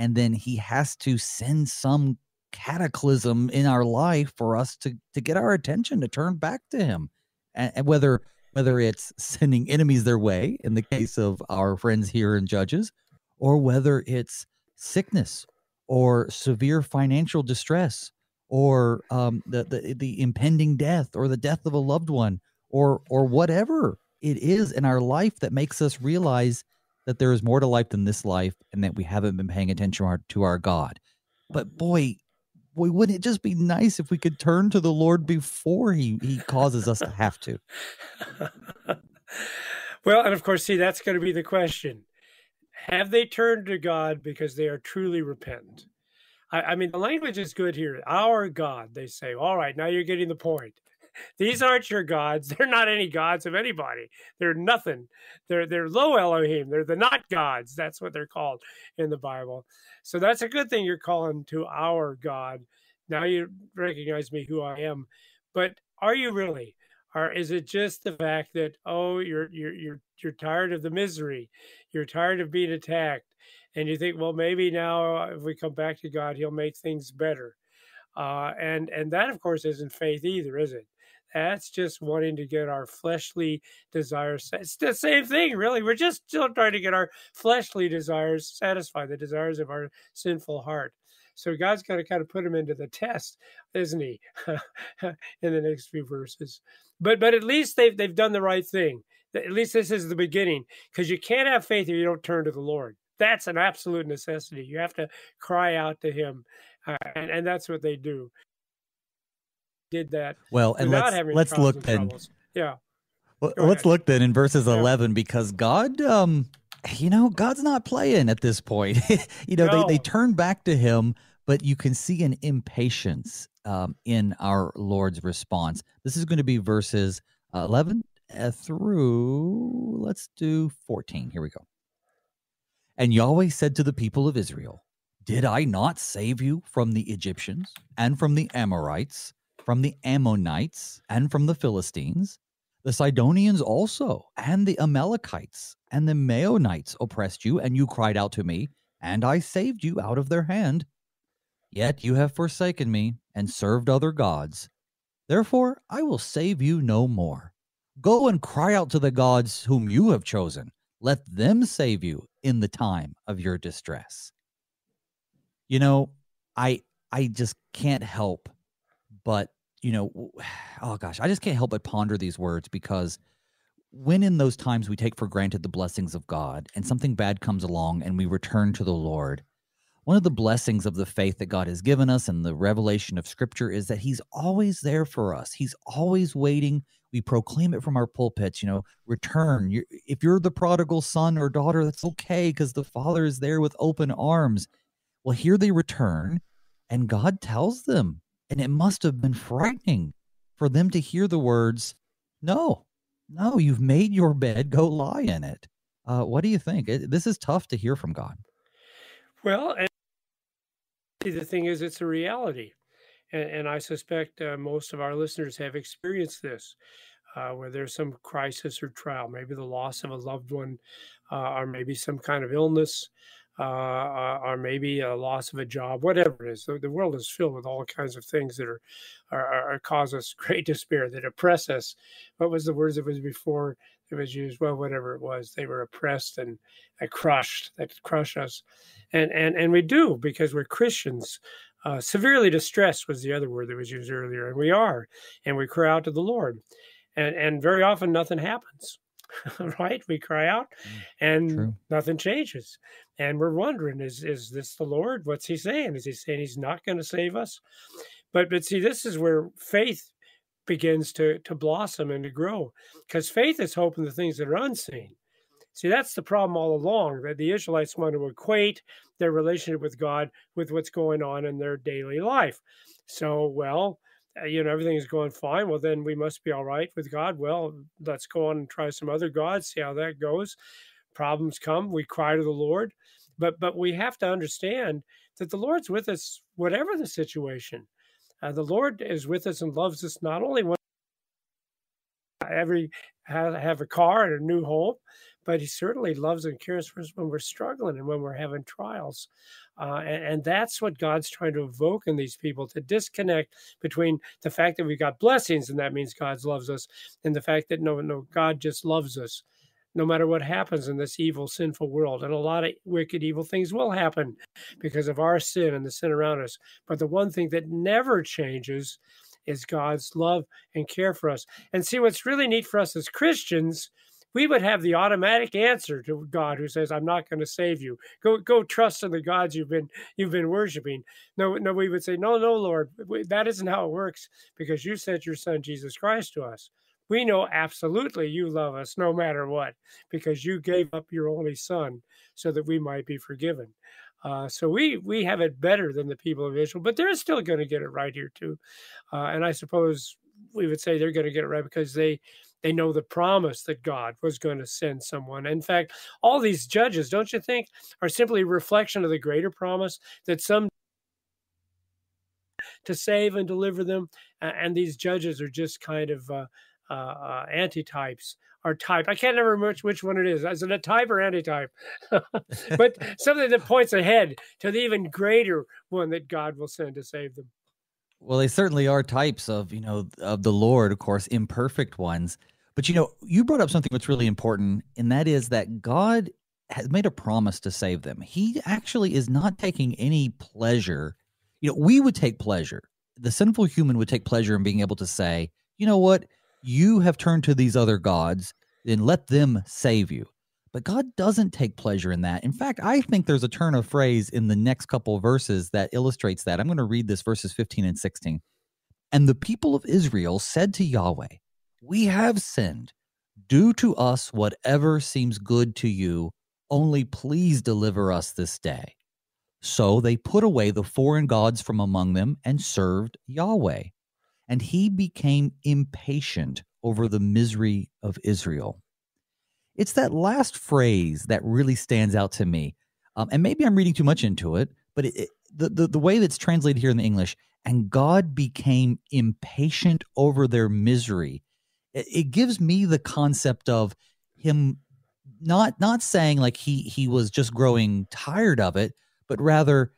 and then he has to send some cataclysm in our life for us to to get our attention to turn back to him and, and, whether whether it's sending enemies their way in the case of our friends here in judges or whether it's sickness or severe financial distress or um, the, the the impending death or the death of a loved one or or whatever it is in our life that makes us realize that there is more to life than this life and that we haven't been paying attention to our, to our God. But boy, boy, wouldn't it just be nice if we could turn to the Lord before he, he causes us to have to? well, and of course, see, that's going to be the question. Have they turned to God because they are truly repentant? I, I mean, the language is good here. Our God, they say. All right, now you're getting the point. These aren't your gods. They're not any gods of anybody. They're nothing. They're they're lo Elohim. They're the not gods. That's what they're called in the Bible. So that's a good thing you're calling to our God. Now you recognize me who I am. But are you really? Or is it just the fact that oh you're you're you're you're tired of the misery, you're tired of being attacked, and you think well maybe now if we come back to God He'll make things better, uh, and and that of course isn't faith either, is it? That's just wanting to get our fleshly desires. It's the same thing, really. We're just still trying to get our fleshly desires satisfied, the desires of our sinful heart. So God's got to kind of put him into the test, isn't he? in the next few verses. But but at least they've they've done the right thing. At least this is the beginning, because you can't have faith if you don't turn to the Lord. That's an absolute necessity. You have to cry out to Him, uh, and and that's what they do did that. Well, and let's let's look then. Yeah. Well, let's look then in verses yeah. 11 because God um you know, God's not playing at this point. you know, no. they they turn back to him, but you can see an impatience um, in our Lord's response. This is going to be verses uh, 11 uh, through let's do 14. Here we go. And Yahweh said to the people of Israel, Did I not save you from the Egyptians and from the Amorites from the Ammonites and from the Philistines. The Sidonians also, and the Amalekites and the Maonites oppressed you, and you cried out to me, and I saved you out of their hand. Yet you have forsaken me and served other gods. Therefore I will save you no more. Go and cry out to the gods whom you have chosen. Let them save you in the time of your distress. You know, I I just can't help but, you know, oh gosh, I just can't help but ponder these words because when in those times we take for granted the blessings of God and something bad comes along and we return to the Lord, one of the blessings of the faith that God has given us and the revelation of Scripture is that He's always there for us. He's always waiting. We proclaim it from our pulpits, you know, return. You're, if you're the prodigal son or daughter, that's okay because the Father is there with open arms. Well, here they return, and God tells them, and it must have been frightening for them to hear the words, No, no, you've made your bed, go lie in it. Uh, what do you think? It, this is tough to hear from God. Well, and the thing is, it's a reality. And, and I suspect uh, most of our listeners have experienced this. Uh, where there's some crisis or trial, maybe the loss of a loved one, uh, or maybe some kind of illness, uh, or maybe a loss of a job, whatever it is. The, the world is filled with all kinds of things that are, are, are, cause us great despair, that oppress us. What was the words that was before it was used? Well, whatever it was, they were oppressed and, and crushed, that crush us. And, and, and we do because we're Christians. Uh, severely distressed was the other word that was used earlier, and we are, and we cry out to the Lord, and and very often nothing happens. right? We cry out mm, and True. nothing changes. And we're wondering, is is this the Lord? What's he saying? Is he saying he's not going to save us? But but see, this is where faith begins to to blossom and to grow. Because faith is hope in the things that are unseen. See, that's the problem all along that the Israelites want to equate their relationship with God with what's going on in their daily life. So, well, you know everything is going fine well then we must be all right with god. Well let's go on and try some other gods see how that goes. Problems come we cry to the lord. But but we have to understand that the lord's with us whatever the situation. Uh, the lord is with us and loves us not only when every have, have a car and a new home but he certainly loves and cares for us when we're struggling and when we're having trials. Uh, and, and, that's what God's trying to evoke in these people to disconnect between the fact that we've got blessings and that means God loves us, and the fact that no, no, God just loves us no matter what happens in this evil, sinful world. And a lot of wicked, evil things will happen because of our sin and the sin around us. But the one thing that never changes is God's love and care for us. And see, what's really neat for us as Christians we would have the automatic answer to God who says, I'm not going to save you. Go go trust in the gods you've been you've been worshiping. No, no, we would say, No, no, Lord, that isn't how it works because you sent your son Jesus Christ to us. We know absolutely you love us no matter what, because you gave up your only son so that we might be forgiven. Uh, so we we have it better than the people of Israel, but they're still going to get it right here too. Uh, and I suppose we would say they're going to get it right because they they know the promise that God was going to send someone. In fact, all these judges, don't you think, are simply a reflection of the greater promise that some to save and deliver them. And these judges are just kind of uh, uh, uh, antitypes or type. I can't remember which, which one it is. Is it a type or antitype? but something that points ahead to the even greater one that God will send to save them. Well, they certainly are types of, you know, of the Lord, of course, imperfect ones. But you know, you brought up something that's really important, and that is that God has made a promise to save them. He actually is not taking any pleasure. You know, we would take pleasure. The sinful human would take pleasure in being able to say, you know what, you have turned to these other gods, then let them save you. But God doesn't take pleasure in that. In fact, I think there's a turn of phrase in the next couple verses that illustrates that. I'm going to read this verses 15 and 16. And the people of Israel said to Yahweh, We have sinned. Do to us whatever seems good to you, only please deliver us this day. So they put away the foreign gods from among them and served Yahweh. And he became impatient over the misery of Israel. It's that last phrase that really stands out to me. Um, and maybe I'm reading too much into it, but it, it, the, the, the way that's translated here in the English, and God became impatient over their misery. It, it gives me the concept of him not not saying like he he was just growing tired of it, but rather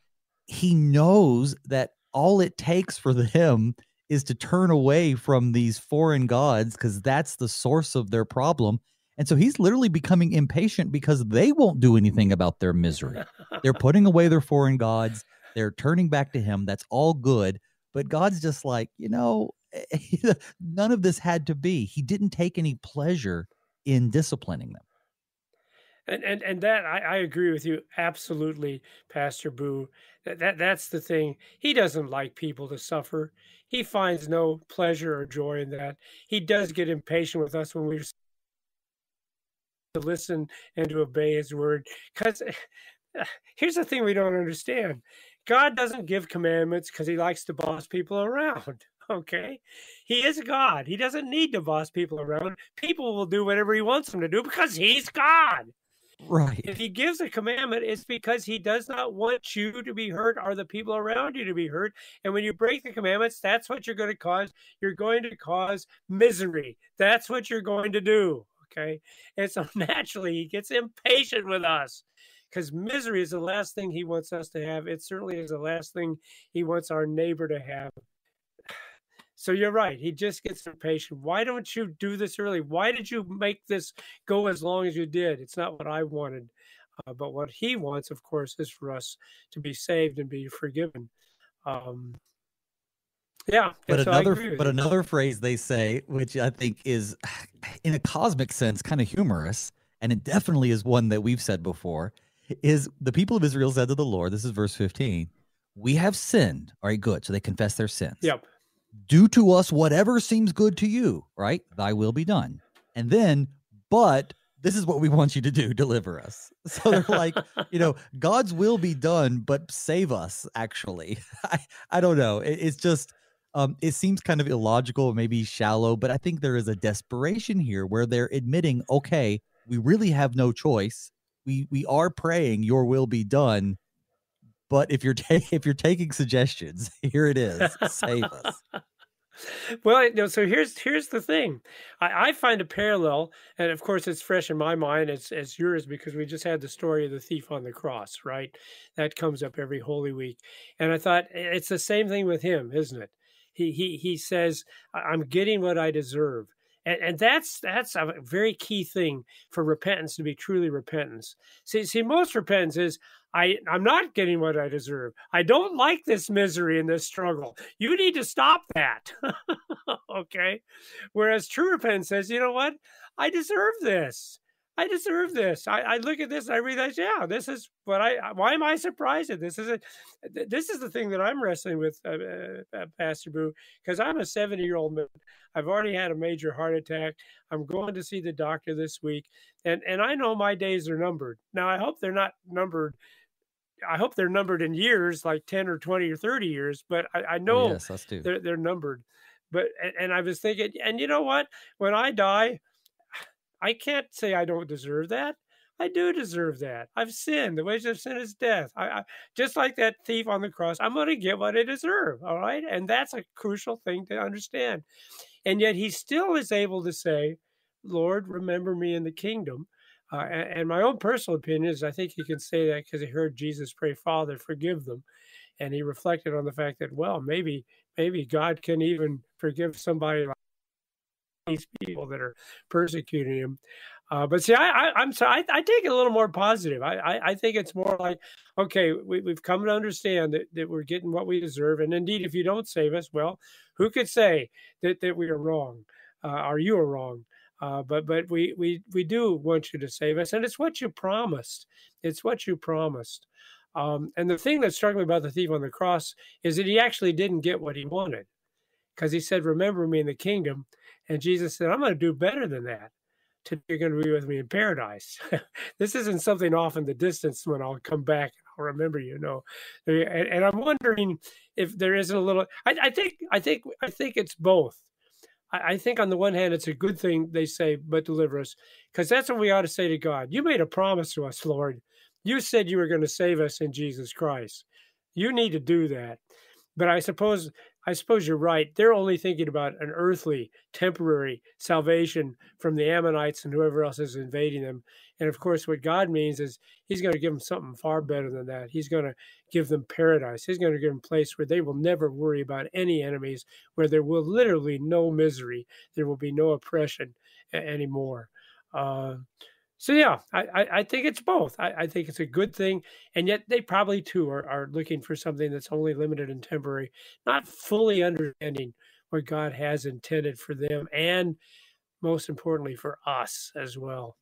he knows that all it takes for him is to turn away from these foreign gods because that's the source of their problem and so he's literally becoming impatient because they won't do anything about their misery. They're putting away their foreign gods, they're turning back to him. That's all good. But God's just like, you know, none of this had to be. He didn't take any pleasure in disciplining them. And and and that I, I agree with you absolutely, Pastor Booe. That, that that's the thing. He doesn't like people to suffer. He finds no pleasure or joy in that. He does get impatient with us when we to listen and to obey his word. Because here's the thing we don't understand God doesn't give commandments because he likes to boss people around. Okay. He is God. He doesn't need to boss people around. People will do whatever he wants them to do because he's God. Right. If he gives a commandment, it's because he does not want you to be hurt or the people around you to be hurt. And when you break the commandments, that's what you're going to cause. You're going to cause misery. That's what you're going to do. Okay. And so naturally he gets impatient with us because misery is the last thing he wants us to have. It certainly is the last thing he wants our neighbor to have. So you're right. He just gets impatient. Why don't you do this early? Why did you make this go as long as you did? It's not what I wanted. Uh, but what he wants, of course, is for us to be saved and be forgiven. Um, yeah, but so another but another phrase they say, which I think is, in a cosmic sense, kind of humorous, and it definitely is one that we've said before, is the people of Israel said to the Lord. This is verse fifteen. We have sinned. All right, good. So they confess their sins. Yep do to us whatever seems good to you, right? Thy will be done. And then, but this is what we want you to do deliver us. So they're like, you know, God's will be done, but save us, actually. I, I don't know. It, it's just, um, it seems kind of illogical, maybe shallow, but I think there is a desperation here where they're admitting, okay, we really have no choice. We we are praying, your will be done, but if you're ta- if you're taking suggestions, here it is. Save us. well, know, so here's here's the thing. I, I, find a parallel, and of course, it's fresh in my mind as as yours because we just had the story of the thief on the cross, right? That comes up every Holy Week, and I thought it's the same thing with him, isn't it? He he he says, "I'm getting what I deserve." And, and that's that's a very key thing for repentance to be truly repentance. See, see, most repentance is I, I'm not getting what I deserve. I don't like this misery and this struggle. You need to stop that. okay. Whereas true repentance says, you know what? I deserve this. I deserve this. I, I, look at this and I realize, yeah, this is what I. Why am I surprised at this? Is it? This is the thing that I'm wrestling with, uh, uh, uh Pastor Booe, because I'm a 70 year old man. I've already had a major heart attack. I'm going to see the doctor this week, and and I know my days are numbered. Now I hope they're not numbered I hope they're numbered in years, like 10 or 20 or 30 years, but I, I oh, know yes. They're, they're numbered. But, and, and I was thinking, and you know what? When I die, I can't say I don't deserve that. I do deserve that. I've sinned. The wages of sin is death. I, I, just like that thief on the cross, I'm going to get what I deserve. All right. And that's a crucial thing to understand. And yet he still is able to say, Lord, remember me in the kingdom. Uh, and, and, my own personal opinion is I think he can say that because he heard Jesus pray, Father, forgive them. And he reflected on the fact that, well, maybe maybe God can even forgive somebody like these people that are persecuting him. Uh, but see, I, am sorry, I, I, take it a little more positive. I, I, I think it's more like, okay, we, have come to understand that, that we're getting what we deserve. And indeed, if you don't save us, well, who could say that, that we are wrong uh, or you are wrong? Uh, but but we, we we do want you to save us, and it's what you promised. It's what you promised. Um, and the thing that struck me about the thief on the cross is that he actually didn't get what he wanted, because he said, "Remember me in the kingdom," and Jesus said, "I'm going to do better than that. Today you're going to be with me in paradise." this isn't something off in the distance when I'll come back. And I'll remember you. Know, and, and I'm wondering if there isn't a little. I, I think I think I think it's both I, think on the one hand, it's a good thing they say, but deliver us, because that's what we ought to say to God. You made a promise to us, Lord. You said you were going to save us in Jesus Christ. You need to do that. But I suppose I suppose you're right. They're only thinking about an earthly, temporary salvation from the Ammonites and whoever else is invading them. And of course, what God means is He's going to give them something far better than that. He's going to give them paradise. He's going to give them a place where they will never worry about any enemies, where there will literally no misery, there will be no oppression anymore. Uh, so yeah, I, I, think it's both. I, I, think it's a good thing, and yet they probably too are, are looking for something that's only limited and temporary, not fully understanding what God has intended for them, and most importantly for us as well.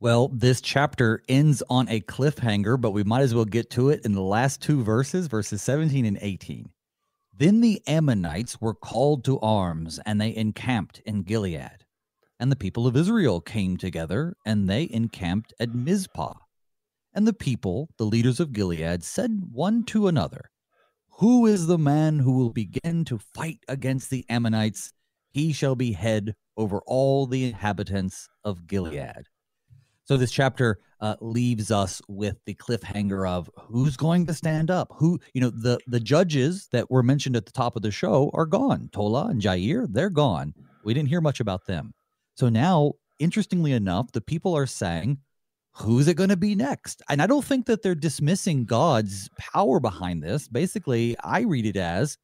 Well, this chapter ends on a cliffhanger, but we might as well get to it in the last two verses, verses 17 and 18. Then the Ammonites were called to arms, and they encamped in Gilead. And the people of Israel came together, and they encamped at Mizpah. And the people, the leaders of Gilead, said one to another, Who is the man who will begin to fight against the Ammonites? He shall be head over all the inhabitants of Gilead. So this chapter uh, leaves us with the cliffhanger of who's going to stand up. Who, you know, the the judges that were mentioned at the top of the show are gone. Tola and Jair, they're gone. We didn't hear much about them. So now, interestingly enough, the people are saying, who's it going to be next? And I don't think that they're dismissing God's power behind this. Basically, I read it as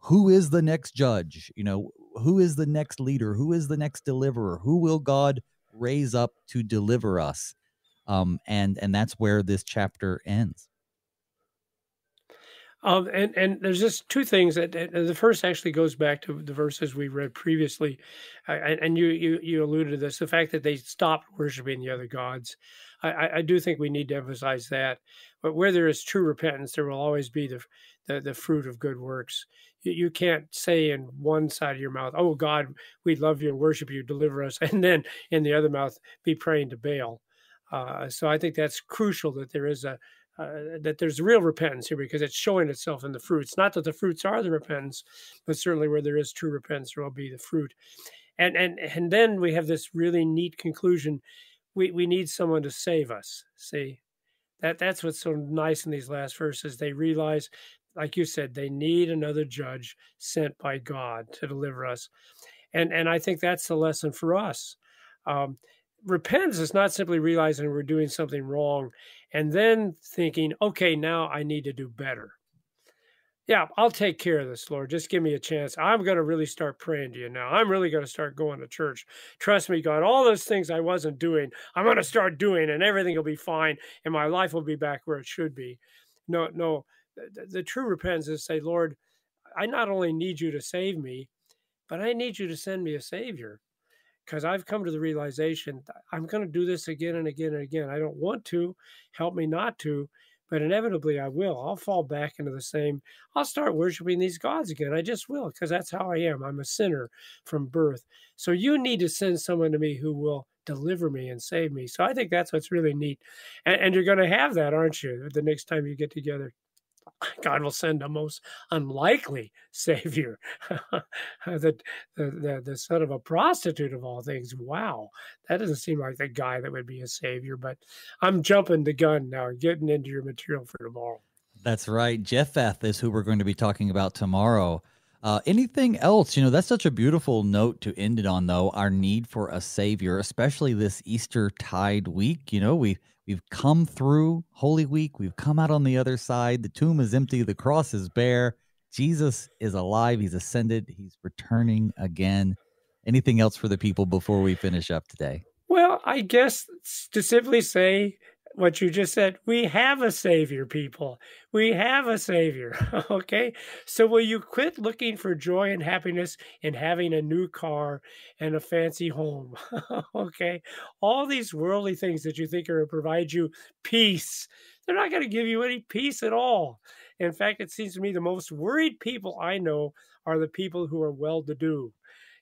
who is the next judge? You know, who is the next leader? Who is the next deliverer? Who will God raise up to deliver us? Um, and and that's where this chapter ends. Um, and and there's just two things that, the first actually goes back to the verses we read previously, uh, and you, you you alluded to this: the fact that they stopped worshiping the other gods. I, I do think we need to emphasize that. But where there is true repentance, there will always be the the, the fruit of good works. You, you can't say in one side of your mouth, "Oh God, we love you and worship you, deliver us," and then in the other mouth be praying to Baal. Uh, so I think that's crucial that there is a uh, that there's real repentance here because it's showing itself in the fruits. Not that the fruits are the repentance, but certainly where there is true repentance, there will be the fruit. And and and then we have this really neat conclusion. We we need someone to save us. See, that that's what's so nice in these last verses. They realize, like you said, they need another judge sent by God to deliver us. And and I think that's the lesson for us. Um, repentance is not simply realizing we're doing something wrong and then thinking, okay, now I need to do better. Yeah, I'll take care of this, Lord. Just give me a chance. I'm going to really start praying to you now. I'm really going to start going to church. Trust me, God, all those things I wasn't doing, I'm going to start doing, and everything will be fine, and my life will be back where it should be. No, no. The, the true repentance is say, Lord, I not only need you to save me, but I need you to send me a Savior because I've come to the realization I'm going to do this again and again and again. I don't want to, help me not to, but inevitably I will. I'll fall back into the same, I'll start worshiping these gods again. I just will because that's how I am. I'm a sinner from birth. So you need to send someone to me who will deliver me and save me. So I think that's what's really neat. And, and you're going to have that, aren't you, the next time you get together? God will send a most unlikely savior, the, the, the son of a prostitute of all things. Wow, that doesn't seem like the guy that would be a savior. But I'm jumping the gun now, getting into your material for tomorrow. That's right. Jephthah is who we're going to be talking about tomorrow. Uh, anything else? You know, that's such a beautiful note to end it on, though. Our need for a savior, especially this Easter tide week. You know, we we've come through Holy Week. We've come out on the other side. The tomb is empty. The cross is bare. Jesus is alive. He's ascended. He's returning again. Anything else for the people before we finish up today? Well, I guess to simply say what you just said. We have a savior, people. We have a savior. okay. So will you quit looking for joy and happiness in having a new car and a fancy home? okay. All these worldly things that you think are going to provide you peace, they're not going to give you any peace at all. In fact, it seems to me the most worried people I know are the people who are well to do.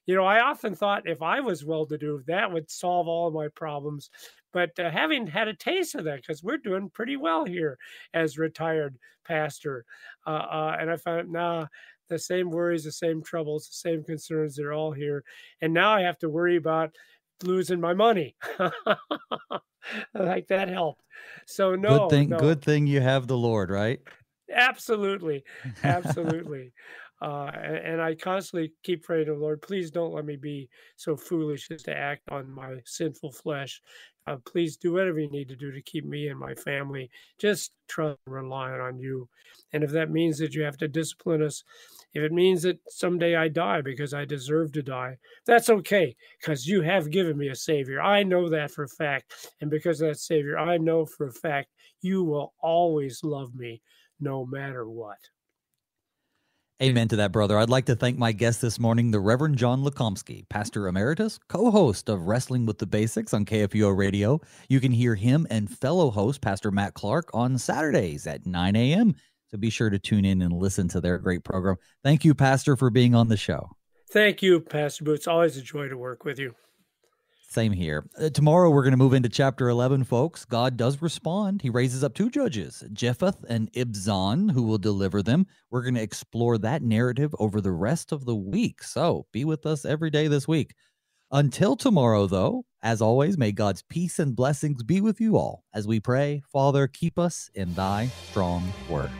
You know, I often thought if I was well to do, that would solve all my problems. But uh, having had a taste of that, because we're doing pretty well here as retired pastor, uh, uh, and I found nah, the same worries, the same troubles, the same concerns, they're all here. And now I have to worry about losing my money. like that helped. So no, good thing. No. Good thing you have the Lord, right? Absolutely, absolutely. Uh, and, I constantly keep praying to the Lord, please don't let me be so foolish as to act on my sinful flesh. Uh, please do whatever you need to do to keep me and my family just trust and relying on you. And if that means that you have to discipline us, if it means that someday I die because I deserve to die, that's okay because you have given me a Savior. I know that for a fact. And because of that Savior, I know for a fact you will always love me no matter what. Amen to that, brother. I'd like to thank my guest this morning, the Reverend John Lukomski, Pastor Emeritus, co host of Wrestling with the Basics on KFUO Radio. You can hear him and fellow host, Pastor Matt Clark, on Saturdays at 9 a.m. So be sure to tune in and listen to their great program. Thank you, Pastor, for being on the show. Thank you, Pastor Boots. Always a joy to work with you. Same here. Uh, tomorrow we're going to move into chapter 11, folks. God does respond. He raises up two judges, Jephthah and Ibzan, who will deliver them. We're going to explore that narrative over the rest of the week. So be with us every day this week. Until tomorrow, though, as always, may God's peace and blessings be with you all as we pray, Father, keep us in thy strong word.